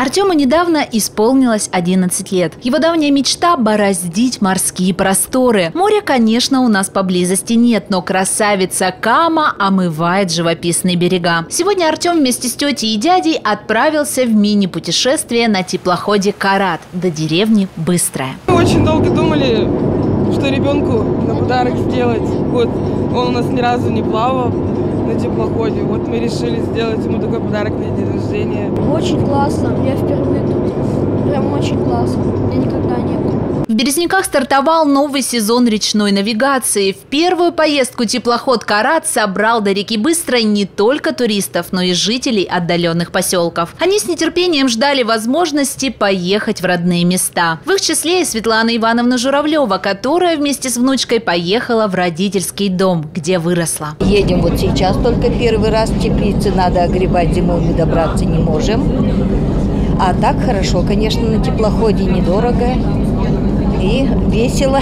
Артему недавно исполнилось 11 лет. Его давняя мечта – бороздить морские просторы. Моря, конечно, у нас поблизости нет, но красавица Кама омывает живописные берега. Сегодня Артем вместе с тетей и дядей отправился в мини-путешествие на теплоходе «Карат» до деревни Быстрая. Мы очень долго думали, что ребенку на подарок сделать. Вот он у нас ни разу не плавал на теплоходе. Вот мы решили сделать ему такой подарок на день рождения. Очень классно. Я впервые тут. Прям очень классно. Я никогда не Березняках стартовал новый сезон речной навигации. В первую поездку теплоход «Карат» собрал до реки Быстрой не только туристов, но и жителей отдаленных поселков. Они с нетерпением ждали возможности поехать в родные места. В их числе и Светлана Ивановна Журавлева, которая вместе с внучкой поехала в родительский дом, где выросла. Едем вот сейчас только первый раз в теплице, надо огребать, зимой мы добраться не можем. А так хорошо, конечно, на теплоходе недорого и весело.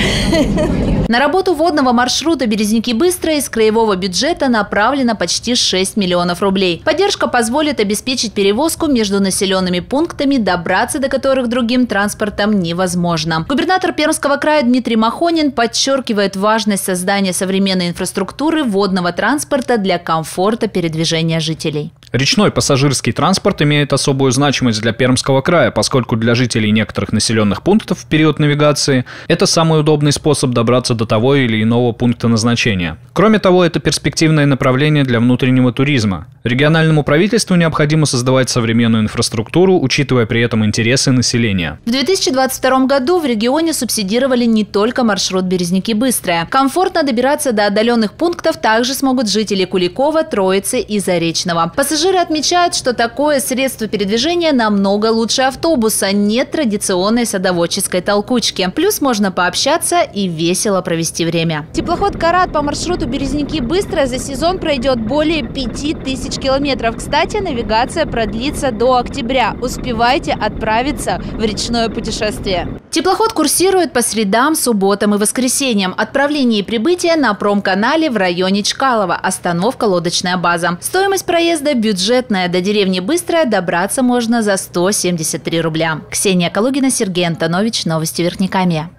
На работу водного маршрута «Березники быстро» из краевого бюджета направлено почти 6 миллионов рублей. Поддержка позволит обеспечить перевозку между населенными пунктами, добраться до которых другим транспортом невозможно. Губернатор Пермского края Дмитрий Махонин подчеркивает важность создания современной инфраструктуры водного транспорта для комфорта передвижения жителей. Речной пассажирский транспорт имеет особую значимость для Пермского края, поскольку для жителей некоторых населенных пунктов в период навигации это самый удобный способ добраться до того или иного пункта назначения. Кроме того, это перспективное направление для внутреннего туризма. Региональному правительству необходимо создавать современную инфраструктуру, учитывая при этом интересы населения. В 2022 году в регионе субсидировали не только маршрут Березники Быстрая. Комфортно добираться до отдаленных пунктов также смогут жители Куликова, Троицы и Заречного. Пассажиры отмечают, что такое средство передвижения намного лучше автобуса, нет традиционной садоводческой толкучки. Плюс можно пообщаться и весело провести время. Теплоход «Карат» по маршруту Березники Быстрая за сезон пройдет более 5000 километров. Кстати, навигация продлится до октября. Успевайте отправиться в речное путешествие. Теплоход курсирует по средам, субботам и воскресеньям. Отправление и прибытие на промканале в районе Чкалова. Остановка «Лодочная база». Стоимость проезда бюджетная. До деревни Быстрая добраться можно за 173 рубля. Ксения Калугина, Сергей Антонович. Новости Верхнекамья.